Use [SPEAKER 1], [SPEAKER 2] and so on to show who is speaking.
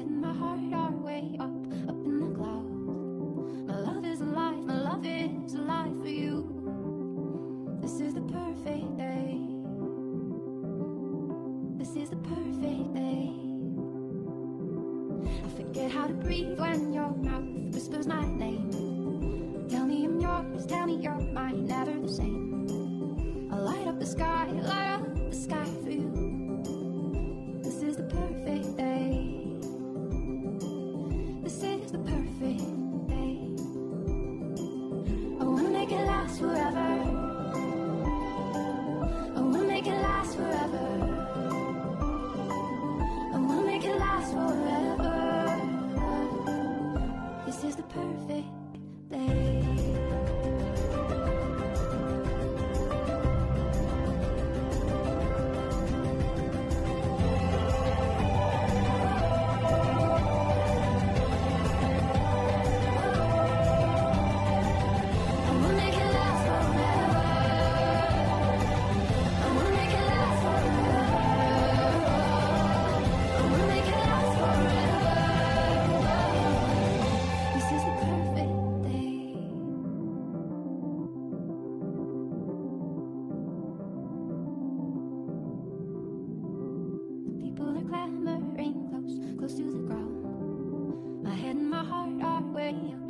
[SPEAKER 1] and my heart are way up, up in the clouds. My love is alive, my love is alive for you. This is the perfect day. This is the perfect day. I forget how to breathe when your mouth whispers my name. Tell me I'm yours, tell me you're mine, never the same. I'll light up the sky, close,